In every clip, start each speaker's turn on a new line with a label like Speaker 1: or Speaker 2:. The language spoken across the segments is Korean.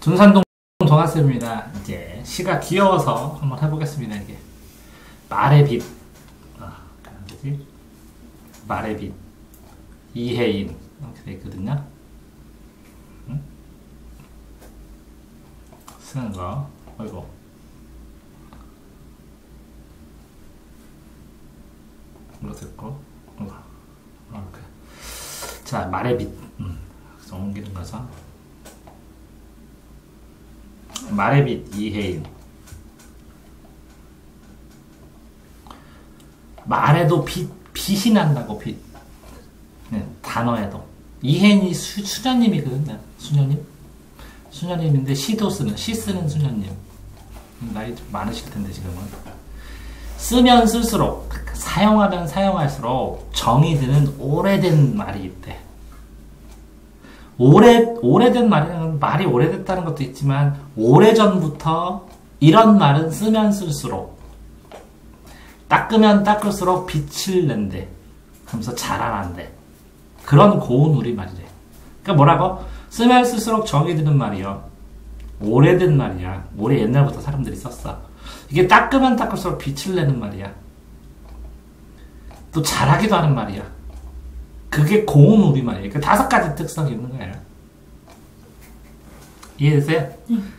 Speaker 1: 준산동 동아쌤입니다. 이제 시가 귀여워서 한번 해보겠습니다. 이게 말의 빛, 아, 뭐지? 말의 빛, 이혜인 이렇게 돼 있거든요. 응? 쓰는 거, 어이구. 이거 됐고, 이렇게. 자, 말의 빛, 음, 옮기는 거죠. 말의 빛 이혜인 말에도 빛, 빛이 난다고 빛 네, 단어에도. 이혜인이 수, 수녀님이거든요 수녀님? 수녀님인데 시도 쓰는 시 쓰는 수녀님. 나이 좀 많으실 텐데 지금은. 쓰면 쓸수록 사용하면 사용할수록 정이 드는 오래된 말이 있대 오래, 오래된 말이라는 말이 오래됐다는 것도 있지만, 오래전부터 이런 말은 쓰면 쓸수록, 닦으면 닦을수록 빛을 낸대. 그러면서 자라난대. 그런 고운 우리말이래. 그러니까 뭐라고? 쓰면 쓸수록 정이 드는 말이요. 오래된 말이야. 오래 옛날부터 사람들이 썼어. 이게 닦으면 닦을수록 빛을 내는 말이야. 또 잘하기도 하는 말이야. 그게 고운 우리말이에요. 그 다섯 가지 특성이 있는 거예요. 이해되세요?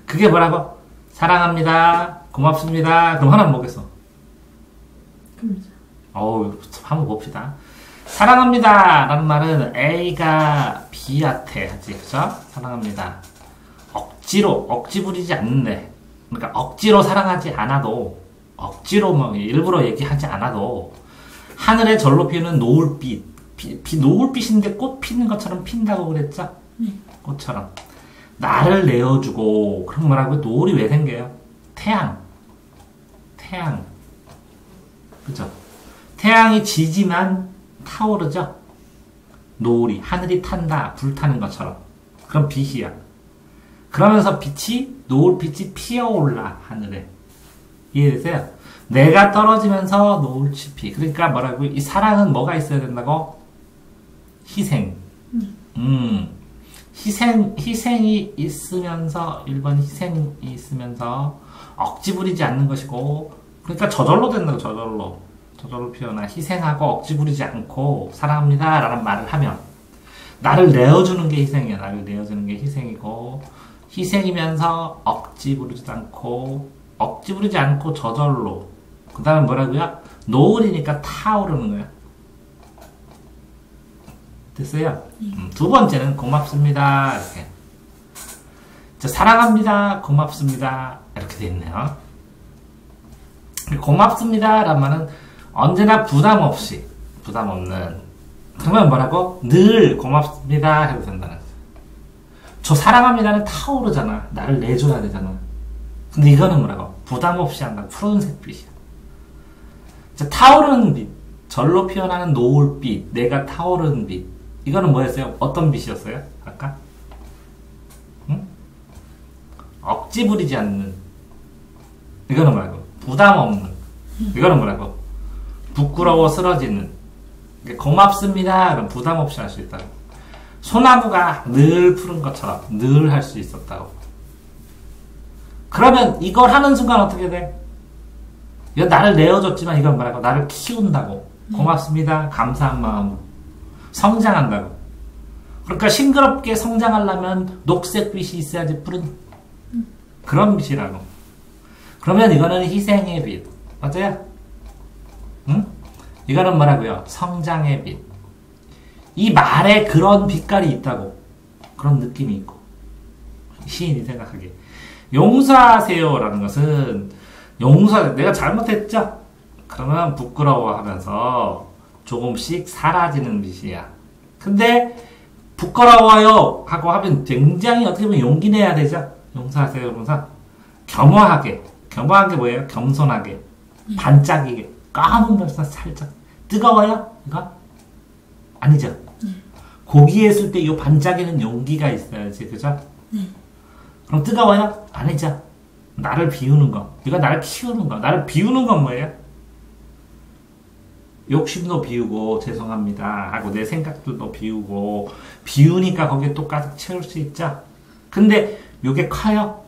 Speaker 1: 그게 뭐라고? 사랑합니다. 고맙습니다. 그럼 하나는 뭐겠어? 어우, 한번 봅시다. 사랑합니다. 라는 말은 A가 B한테 하지. 그죠? 사랑합니다. 억지로, 억지 부리지 않는데. 그러니까 억지로 사랑하지 않아도, 억지로 뭐 일부러 얘기하지 않아도, 하늘에 절로 피우는 노을빛, 비, 비, 노을빛인데 꽃 피는 것처럼 핀다고 그랬죠?
Speaker 2: 네.
Speaker 1: 꽃처럼. 나를 내어주고, 그런 거라고 노을이 왜 생겨요? 태양. 태양. 그죠? 태양이 지지만 타오르죠? 노을이, 하늘이 탄다, 불타는 것처럼. 그럼 빛이야. 그러면서 빛이, 노을빛이 피어올라, 하늘에. 이해되세요? 내가 떨어지면서 노을빛이 피. 그러니까 뭐라고, 이 사랑은 뭐가 있어야 된다고? 희생. 음. 희생, 희생이 있으면서, 1번 희생이 있으면서, 억지 부리지 않는 것이고, 그러니까 저절로 된다고, 저절로. 저절로 표현한 희생하고 억지 부리지 않고, 사랑합니다. 라는 말을 하면, 나를 내어주는 게 희생이야. 나를 내어주는 게 희생이고, 희생이면서 억지 부리지도 않고, 억지 부리지 않고 저절로. 그 다음에 뭐라고요? 노을이니까 타오르는 거야. 됐어요? 음, 두 번째는 고맙습니다. 이렇게. 자, 사랑합니다. 고맙습니다. 이렇게 돼 있네요. 고맙습니다. 라는 말은 언제나 부담 없이, 부담 없는. 그러면 뭐라고? 늘 고맙습니다. 해도 된다는. 저 사랑합니다는 타오르잖아. 나를 내줘야 되잖아. 근데 이거는 뭐라고? 부담 없이 한다. 푸른색 빛이야. 자, 타오르는 빛. 절로 표현하는 노을빛. 내가 타오르는 빛. 이거는 뭐였어요? 어떤 빛이었어요? 아까? 응? 억지 부리지 않는. 이거는 뭐라고? 부담 없는. 이거는 뭐라고? 부끄러워 쓰러지는. 고맙습니다. 그럼 부담 없이 할 수 있다고. 소나무가 늘 푸른 것처럼 늘 할 수 있었다고. 그러면 이걸 하는 순간 어떻게 돼? 나를 내어줬지만 이건 뭐라고? 나를 키운다고. 고맙습니다. 감사한 마음으로. 성장한다고. 그러니까 싱그럽게 성장하려면 녹색빛이 있어야지 푸른 그런 빛이라고. 그러면 이거는 희생의 빛. 맞아요? 응? 이거는 뭐라고요? 성장의 빛. 이 말에 그런 빛깔이 있다고. 그런 느낌이 있고. 시인이 생각하기에. 용서하세요라는 것은 용서, 내가 잘못했죠? 그러면 부끄러워하면서 조금씩 사라지는 빛이야. 근데 부끄러워요 하고 하면 굉장히 어떻게 보면 용기 내야 되죠. 용서하세요 그러면서 겸허하게 겸허한 게 뭐예요? 겸손하게 반짝이게 까만 벌써 살짝 뜨거워요? 이거? 아니죠. 고기 했을 때 이 반짝이는 용기가 있어야지 그죠? 그럼 뜨거워요? 아니죠. 나를 비우는 거. 이거 나를 키우는 거. 나를 비우는 건 뭐예요? 욕심도 비우고 죄송합니다 하고 내 생각도 또 비우고 비우니까 거기에 또 가득 채울 수 있죠. 근데 요게 커요?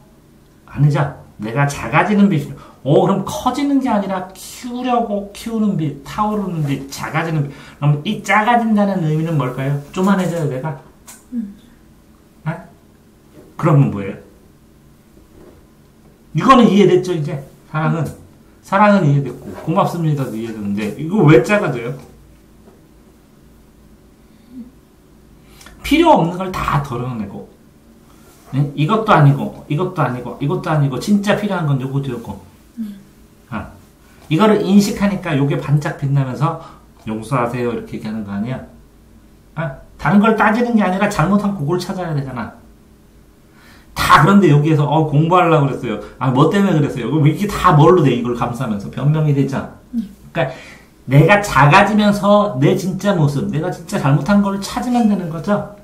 Speaker 1: 아니죠. 내가 작아지는 빛이 오 그럼 커지는 게 아니라 키우려고 키우는 빛, 타오르는 빛, 작아지는 빛. 그럼 이 작아진다는 의미는 뭘까요? 쪼만해져요 내가? 아? 그러면 뭐예요? 이거는 이해됐죠 이제? 사랑은 사랑은 이해됐고 고맙습니다도 이해됐는데 이거 왜 작아져요? 필요 없는 걸 다 덜어내고 네? 이것도 아니고 이것도 아니고 이것도 아니고 진짜 필요한 건 요거 아, 이거를 인식하니까 요게 반짝 빛나면서 용서하세요. 이렇게 얘기하는 거 아니야? 아, 다른 걸 따지는 게 아니라 잘못한 그걸 찾아야 되잖아 다 그런데 여기에서 어 공부하려고 그랬어요 아 뭐 때문에 그랬어요 그럼 이게 다 뭘로 돼 이걸 감싸면서 변명이 되죠 그러니까 내가 작아지면서 내 진짜 모습, 내가 진짜 잘못한 걸 찾으면 되는 거죠.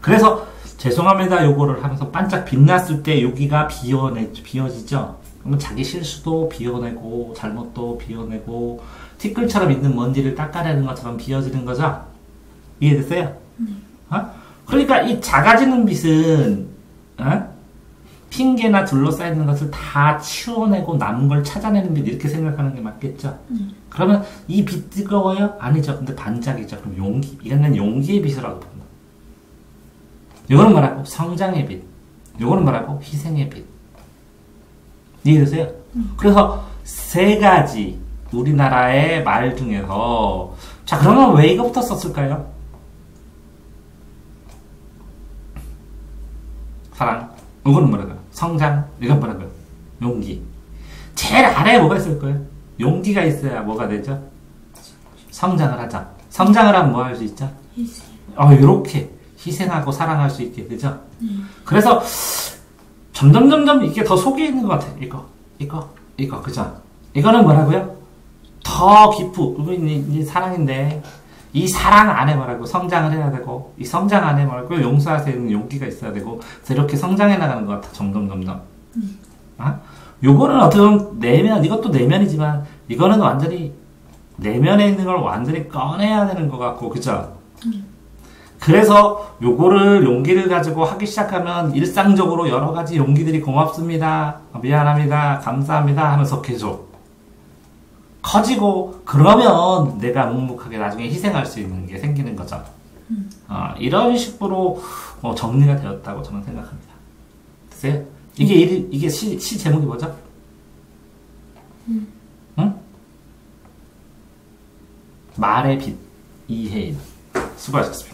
Speaker 1: 그래서 죄송합니다 요거를 하면서 반짝 빛났을 때 여기가 비워내 비워지죠. 그러면 자기 실수도 비워내고 잘못도 비워내고 티끌처럼 있는 먼지를 닦아내는 것처럼 비워지는 거죠. 이해됐어요? 어? 그러니까 이 작아지는 빛은 어? 핑계나 둘러싸이는 것을 다 치워내고 남은 걸 찾아내는 빛 이렇게 생각하는 게 맞겠죠? 그러면 이 빛 뜨거워요? 아니죠. 근데 반짝이죠. 그럼 용기. 이거는 용기의 빛이라고 본다. 이거는 뭐라고? 성장의 빛. 이거는 뭐라고? 희생의 빛. 이해되세요? 그래서 세 가지 우리나라의 말 중에서 자 그러면 왜 이거부터 썼을까요? 사랑. 이거는 뭐라고요? 성장. 이건 뭐라고요? 용기. 제일 아래에 뭐가 있을 거예요? 용기가 있어야 뭐가 되죠? 성장을 하자. 성장을 하면 뭐 할 수 있죠?
Speaker 2: 희생.
Speaker 1: 어, 이렇게 희생하고 사랑할 수 있게 되죠? 그래서 점점 점점 이게 더 속에 있는 것 같아. 이거, 이거, 이거, 그죠? 이거는 뭐라고요? 더 이, 이 사랑인데, 이 사랑 안에 뭐라고 성장을 해야 되고, 이 성장 안에 뭐라고 용서할 수 있는 용기가 있어야 되고, 이렇게 성장해 나가는 것 같아. 점점 점점. 아? 요거는 어떻게 보면 내면, 이것도 내면이지만, 이거는 완전히 내면에 있는 걸 완전히 꺼내야 되는 것 같고, 그죠? 그래서 요거를 용기를 가지고 하기 시작하면 일상적으로 여러 가지 용기들이 고맙습니다. 미안합니다. 감사합니다. 하면서 계속 커지고 그러면 내가 묵묵하게 나중에 희생할 수 있는 게 생기는 거죠. 어, 이런 식으로 어, 정리가 되었다고 저는 생각합니다. 됐어요? 이게 일- 이게 시, 시 제목이 뭐죠? 응? 말의 빛 이혜인 수고하셨습니다.